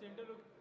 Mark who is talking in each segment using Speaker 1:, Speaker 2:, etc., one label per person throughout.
Speaker 1: Centre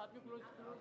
Speaker 2: साथ में
Speaker 3: close close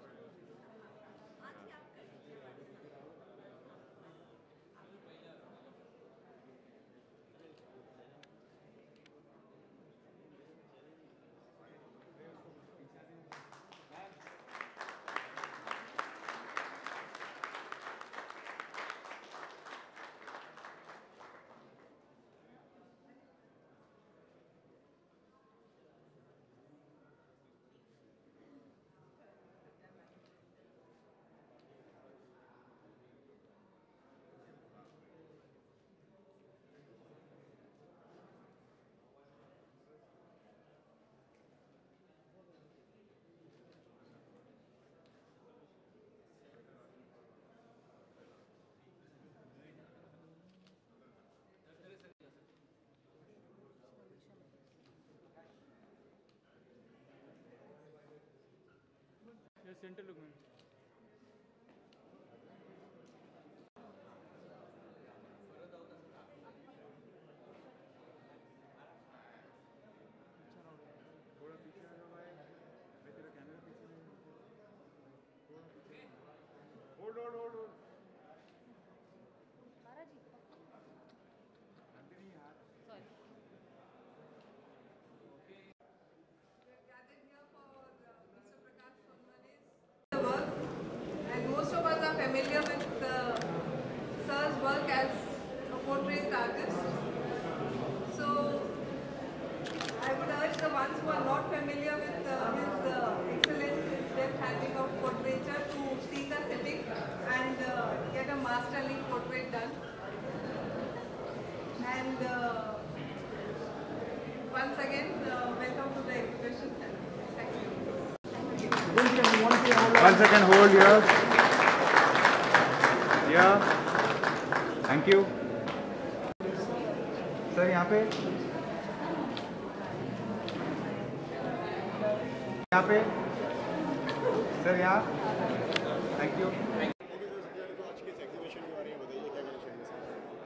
Speaker 3: centre look this.
Speaker 1: So I
Speaker 4: would urge
Speaker 1: the ones who are not
Speaker 4: familiar with uh, his uh,
Speaker 1: excellence, his depth handling
Speaker 2: of portraiture to see the setting and uh, get a masterly portrait done. And uh, once
Speaker 4: again, uh, welcome to the exhibition. Thank you.
Speaker 5: One second, hold here. Yeah. Thank you. Sir यहाँ पे यहाँ पे sir, यहाँ thank you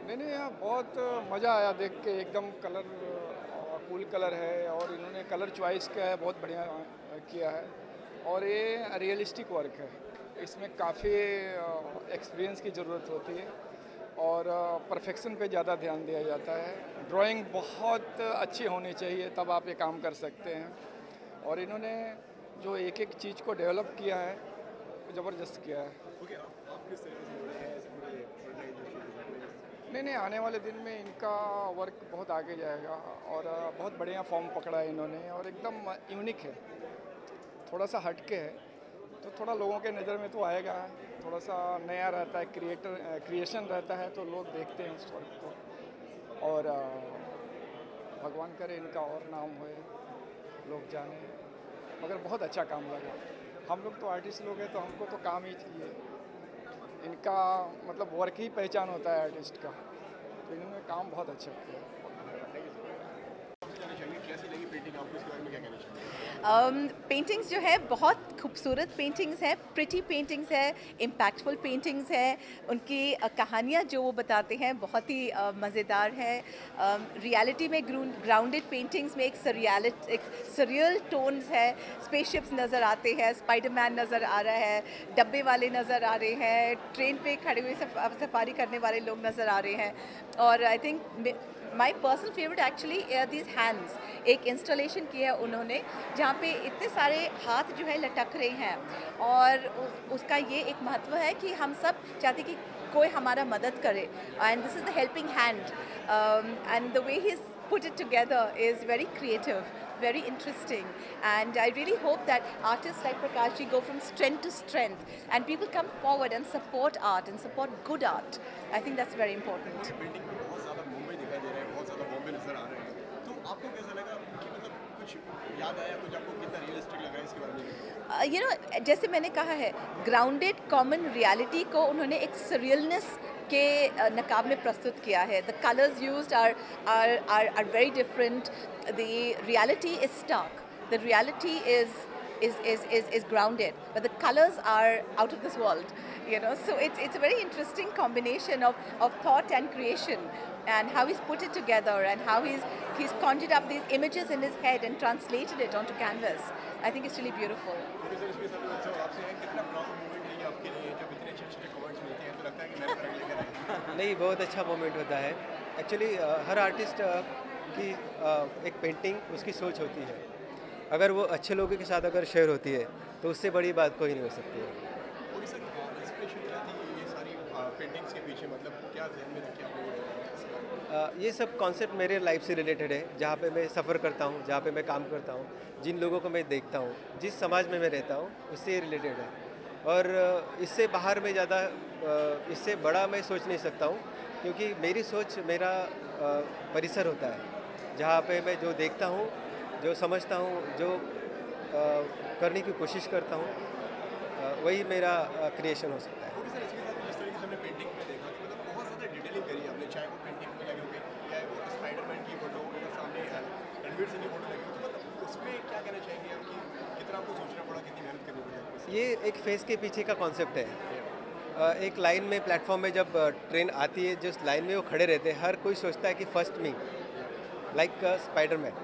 Speaker 6: नहीं नहीं, यहाँ बहुत मज़ा आया देख के, एकदम कलर कूल कलर है और इन्होंने कलर चॉइस किया है, बहुत बढ़िया किया है और ये रियलिस्टिक वर्क है। इसमें काफ़ी एक्सपीरियंस की ज़रूरत होती है। और परफेक्शन पे ज़्यादा ध्यान दिया जाता है। ड्राइंग बहुत अच्छी होनी चाहिए तब आप ये काम कर सकते हैं। और इन्होंने जो एक एक चीज़ को डेवलप किया है ज़बरदस्त किया है। नहीं नहीं आने वाले दिन में इनका वर्क बहुत आगे जाएगा और बहुत बढ़िया फॉर्म पकड़ा है इन्होंने और एकदम यूनिक है। थोड़ा सा हटके है तो थोड़ा लोगों के नज़र में तो आएगा। थोड़ा सा नया रहता है क्रिएटर क्रिएशन रहता है तो लोग देखते हैं उस वर्क को। और भगवान करे इनका और नाम होए लोग जाने। मगर बहुत अच्छा काम लगा। हम लोग तो आर्टिस्ट लोग हैं तो हमको तो काम ही चाहिए। इनका मतलब वर्क ही पहचान होता है आर्टिस्ट का। तो इन्होंने काम बहुत अच्छा किया।
Speaker 7: पेंटिंग्स जो है, बहुत खूबसूरत पेंटिंग्स हैं प्रिटी पेंटिंग्स है इम्पैक्टफुल पेंटिंग्स हैं। उनकी कहानियाँ जो वो बताते हैं, बहुत ही मज़ेदार है। रियलिटी में ग्राउंडेड पेंटिंग्स में एक सरियालिट एक सरियल टोन्स है। स्पेसशिप्स नज़र आते हैं स्पाइडरमैन नज़र आ रहा है, डब्बे वाले नज़र आ रहे हैं ट्रेन पे खड़े हुए सफ- सफारी करने वाले लोग नज़र आ रहे हैं। और I think my personal favourite actually these hands एक इंस्टॉलेशन किया है उन्होंने जहाँ पे इतने सारे हाथ जो है लटक रहे हैं और उसका ये एक महत्व है कि हम सब चाहते कि कोई हमारा मदद करे and this is the helping hand and the way he put it together is very creative, very interesting. And I really hope that artists like Prakash ji go from strength to strength and people come forward and support art and support good art. I think that's very important.
Speaker 2: Building में बहुत ज़्यादा मुंबई दिखाई दे रहा है बहुत ज़्यादा बॉम्बे नज़र आ रहे हैं तो आपको कैसा लगा? कि मतलब कुछ याद आया कुछ आपको कितना रियलिस्टिक लगा इसके बारे में?
Speaker 7: यू नो जैसे मैंने कहा है ग्राउंडेड कॉमन रियलिटी को उन्होंने एक सरियलनेस के नकाब में प्रस्तुत किया है। The colours use are are are are very different the reality is stark the reality is is, is, is grounded, but the colors are out of this world, you know. So it's, it's a very interesting combination of, of thought and creation, and how he's put it together, and how he's he's conjured up these images in his head and translated it onto canvas. I think it's really beautiful.
Speaker 2: क्योंकि sir इसके साथ अच्छा आपसे है कितना proud moment है ये आपके लिए जब इतने अच्छे अच्छे कमेंट्स मिलते हैं तो लगता है कि मैंने प्राइड लेकर आए
Speaker 8: नहीं बहुत अच्छा मोमेंट होता है। एक्चुअली हर आर्टिस्ट की अ, एक पेंटिंग उसकी सोच होती है। अगर वो अच्छे लोगों के साथ अगर शेयर होती है तो उससे बड़ी बात कोई नहीं हो सकती है।
Speaker 2: और सर इंस्पिरेशन क्या थी ये सारी पेंटिंग्स के पीछे? मतलब क्या जहन में रखी आपने
Speaker 8: अ, ये सब कॉन्सेप्ट मेरे लाइफ से रिलेटेड है, जहाँ पे मैं सफ़र करता हूँ, जहाँ पे मैं काम करता हूँ, जिन लोगों को मैं देखता हूँ, जिस समाज में मैं रहता हूँ, उससे रिलेटेड है। और इससे बाहर में ज़्यादा इससे बड़ा मैं सोच नहीं सकता हूँ, क्योंकि मेरी सोच मेरा परिसर होता है, जहाँ पे मैं जो देखता हूँ, जो समझता हूँ, जो करने की कोशिश करता हूँ वही मेरा क्रिएशन हो सकता है।
Speaker 2: है चाहे वो पेंटिंग में लगे होंगे चाहे वो स्पाइडरमैन की फ़ोटो या सामने रणवीर सिंह की फ़ोटो लगी तो मतलब उसमें क्या कहना चाहेंगे आप कि कितना आपको सोचना पड़ा कितनी मेहनत करनी पड़ी
Speaker 8: ये एक फेस के पीछे का कॉन्सेप्ट है। एक लाइन में प्लेटफॉर्म में जब ट्रेन आती है जिस लाइन में वो खड़े रहते हैं हर कोई सोचता है कि फ़र्स्ट मी लाइक स्पाइडरमैन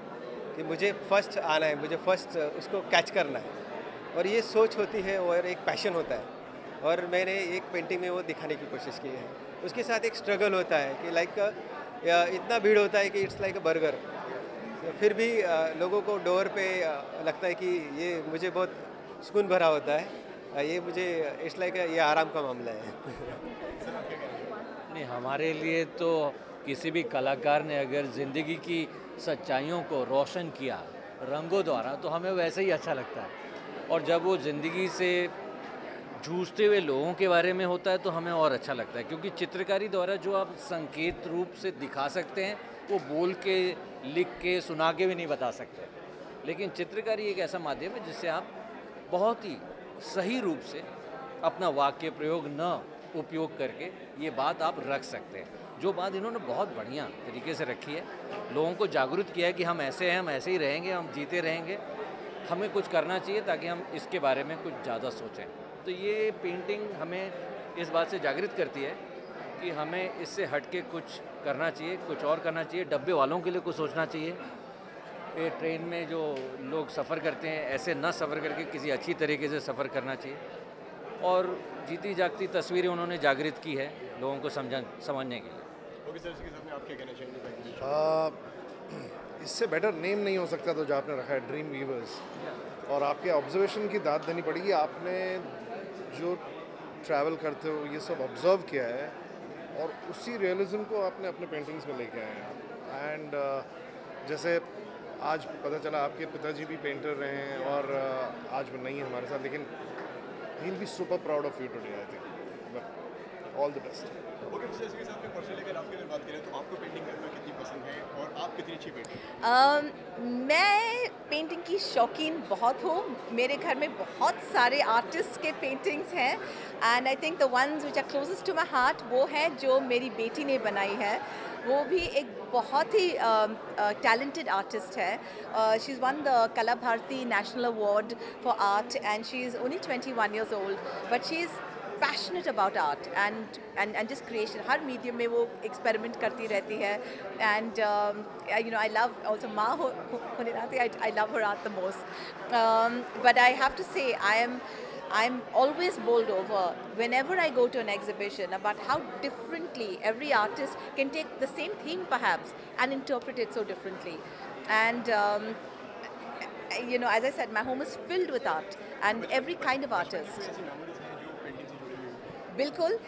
Speaker 8: कि मुझे फ़र्स्ट आना है मुझे फ़र्स्ट उसको कैच करना है। और ये सोच होती है और एक पैशन होता है। और मैंने एक पेंटिंग में वो दिखाने की कोशिश की है। उसके साथ एक स्ट्रगल होता है कि लाइक इतना भीड़ होता है कि इट्स लाइक अ बर्गर फिर भी लोगों को डोर पे लगता है कि ये मुझे बहुत सुकून भरा होता है। ये मुझे इट्स लाइक ये आराम का मामला है।
Speaker 3: नहीं, हमारे लिए तो किसी भी कलाकार ने अगर ज़िंदगी की सच्चाइयों को रोशन किया, रंगों द्वारा तो हमें वैसे ही अच्छा लगता है। और जब वो ज़िंदगी से जूझते हुए लोगों के बारे में होता है तो हमें और अच्छा लगता है, क्योंकि चित्रकारी द्वारा जो आप संकेत रूप से दिखा सकते हैं, वो बोल के, लिख के, सुना के भी नहीं बता सकते। लेकिन चित्रकारी एक ऐसा माध्यम है जिससे आप बहुत ही सही रूप से अपना वाक्य प्रयोग न उपयोग करके ये बात आप रख सकते हैं। जो बात इन्होंने बहुत बढ़िया तरीके से रखी है। लोगों को जागरूक किया है कि हम ऐसे हैं, हम ऐसे ही रहेंगे, हम जीते रहेंगे। हमें कुछ करना चाहिए ताकि हम इसके बारे में कुछ ज़्यादा सोचें। तो ये पेंटिंग हमें इस बात से जागृत करती है कि हमें इससे हट के कुछ करना चाहिए कुछ और करना चाहिए डब्बे वालों के लिए कुछ सोचना चाहिए। ये ट्रेन में जो लोग सफ़र करते हैं ऐसे न सफ़र करके किसी अच्छी तरीके से सफ़र करना चाहिए। और जीती जागती तस्वीरें उन्होंने जागृत की है लोगों को समझा समझने के लिए।
Speaker 2: ओके सर इसके सामने आप क्या कहना चाहेंगे? Thank you.
Speaker 9: आ, इससे बेटर नेम नहीं हो सकता तो जो आपने रखा है ड्रीम वीवर्स और आपके ऑब्जर्वेशन की दाद देनी पड़ेगी। आपने जो ट्रैवल करते हो ये सब ऑब्ज़र्व किया है और उसी रियलिज्म को आपने अपने पेंटिंग्स में लेके आए हैं। एंड uh, जैसे आज पता चला आपके पिताजी भी पेंटर रहे हैं और uh, आज वो नहीं है हमारे साथ लेकिन he be super proud of you today I think
Speaker 2: all the best okay personally अगर आपकी अगर बात करें तो आपको पेंटिंग करना कितनी पसंद है और आप कितनी अच्छी
Speaker 7: मैं पेंटिंग की शौकीन बहुत हूँ। मेरे घर में बहुत सारे आर्टिस्ट के पेंटिंग्स हैं। And I think the ones which are closest to my heart वो है जो मेरी बेटी ने बनाई है। वो भी एक बहुत ही टैलेंटेड आर्टिस्ट है she is one the Kala Bharati national award for art and she is only twenty one years old but she is Passionate about art and and and just creation her medium में वो experiment करती रहती है and you know I love also माँ हो होने नाते I love her art the most but I have to say I am I'm always bowled over whenever I go to an exhibition about how differently every artist can take the same theme perhaps and interpret it so differently. And um, you know, as I said, my home is filled with art and every kind of artist. बिल्कुल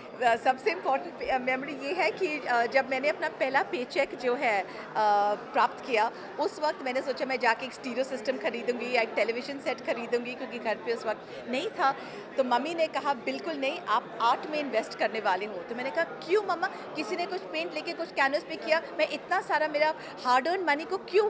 Speaker 7: सबसे important memory ये है कि जब मैंने अपना पहला paycheque जो है प्राप्त किया, उस वक्त मैंने सोचा मैं जाके एक स्टीरियो सिस्टम खरीदूँगी या एक टेलीविज़न सेट खरीदूँगी क्योंकि घर पे उस वक्त नहीं था। तो मम्मी ने कहा, बिल्कुल नहीं, आप आर्ट में इन्वेस्ट करने वाले हो। तो मैंने कहा, क्यों मम्मा? किसी ने कुछ पेंट लेके कुछ कैनवस पे किया, मैं इतना सारा मेरा हार्ड अर्न मनी को क्यों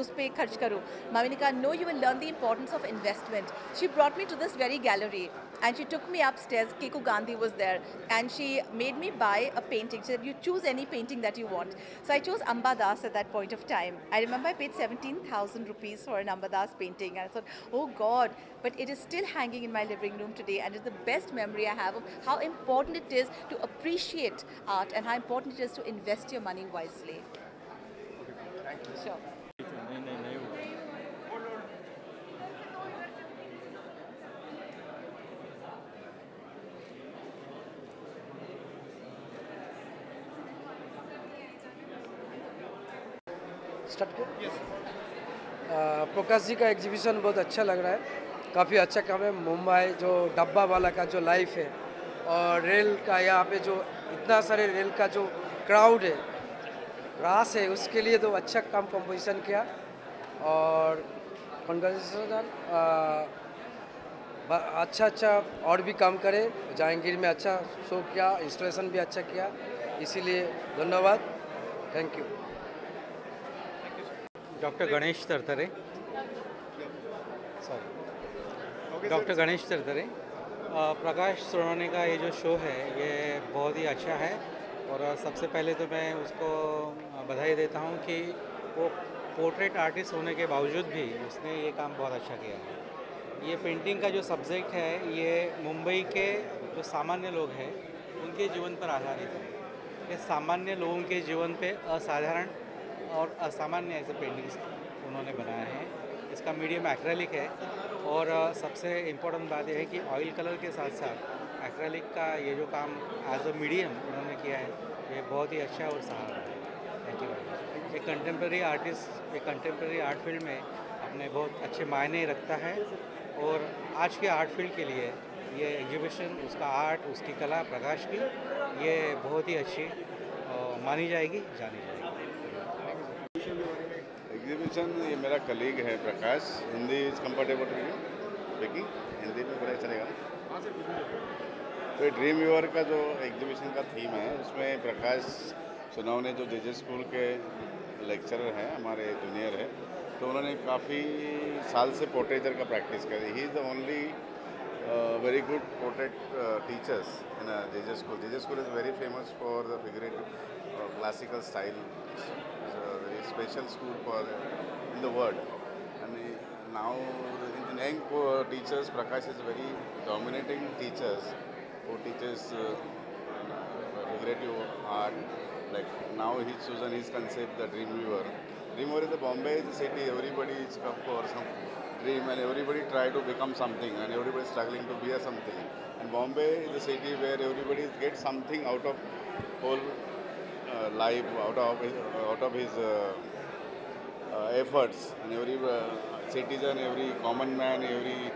Speaker 7: उस पर खर्च करूँ? मम्मी ने कहा no you will learn the importance of investment she brought me to this very gallery and she took me upstairs. Kiku Gandhi was there, and she made me buy a painting. She said, "You choose any painting that you want." So I chose Ambadas at that point of time. I remember I paid 17,000 rupees for an Ambadas painting, and I thought, "Oh God!" But it is still hanging in my living room today, and it's the best memory I have of how important it is to appreciate art and how important it is to invest your money wisely.
Speaker 1: Okay, thank you. Sure.
Speaker 6: Start कर प्रकाश जी का exhibition बहुत अच्छा लग रहा है। काफ़ी अच्छा काम है। मुंबई जो डब्बा वाला का जो लाइफ है और रेल का यहाँ पे जो इतना सारे रेल का जो क्राउड है रास है उसके लिए तो अच्छा काम कंपोजिशन किया। और कॉन्ग्रेचुलेसन अच्छा अच्छा और भी काम करे। जहांगीर में अच्छा शो किया इंस्टॉलेशन भी अच्छा किया। इसीलिए धन्यवाद। Thank
Speaker 10: you doctor Ganesh Tartare. Sorry doctor Ganesh Tartare. Prakash Sonane का ये जो शो है ये बहुत ही अच्छा है और सबसे पहले तो मैं उसको बधाई देता हूँ कि वो पोर्ट्रेट आर्टिस्ट होने के बावजूद भी उसने ये काम बहुत अच्छा किया है। ये पेंटिंग का जो सब्जेक्ट है ये मुंबई के जो सामान्य लोग हैं उनके जीवन पर आधारित है। ये सामान्य लोगों के जीवन पे असाधारण और असामान्य ऐसे पेंटिंग्स उन्होंने बनाए हैं। इसका मीडियम एक्रेलिक है और सबसे इम्पोर्टेंट बात यह है कि ऑयल कलर के साथ साथ एक्रेलिक का ये जो काम एज अ मीडियम उन्होंने किया है, ये बहुत ही अच्छा और सहारा है। थैंक यू एक कंटेम्प्रेरी आर्टिस्ट एक कंटेम्प्रेरी आर्ट फ़ील्ड में अपने बहुत अच्छे मायने रखता है और आज के आर्ट फ़ील्ड के लिए ये एग्जीबिशन उसका आर्ट उसकी कला प्रकाश की ये बहुत ही अच्छी मानी जाएगी, जानी जाएगी।
Speaker 11: एग्जीबिशन ये मेरा कलीग है Prakash. Hindi is comfortable to you देखिए हिंदी में बड़ा चलेगा तो ड्रीम व्यूअर का जो एग्जीबिशन का थीम है उसमें प्रकाश सुनावने जो जे स्कूल के लेक्चरर हैं हमारे जूनियर हैं तो उन्होंने काफ़ी साल से पोर्ट्रेचर का प्रैक्टिस करी। He is the only very good portrait teachers in J J school. J J school is very famous for the figurative classical style. A special school for in the world. And now in the young uh, teachers, Prakash is very dominating teachers who teaches uh, figurative art. Like now he's chosen his concept, the Dream Weaver. Dream Weaver is the Bombay city. Everybody is come for some dream and everybody try to become something and everybody is struggling to be a something. And Bombay is the city where everybody gets something out of whole life out of his, out of his uh, uh, efforts and every uh, citizen, every common man, every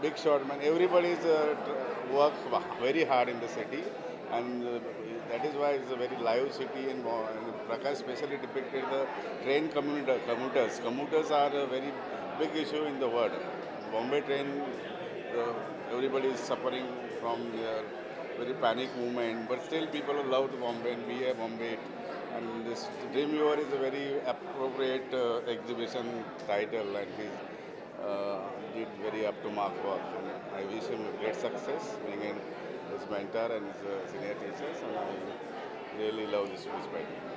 Speaker 11: big shot man, everybody is uh, work very hard in the city and uh, that is why it's a very live city and, and Prakash specially depicted the train commuter, commuters. Commuters are a very big issue in the world. Bombay train, uh, everybody is suffering from their very panic movement, but still people love Bombay and we are Bombay. And this Dream Viewer is a very appropriate uh, exhibition title and he uh, did very up to mark work. And I wish him great success being in his mentor and his uh, senior teachers and I really love this piece.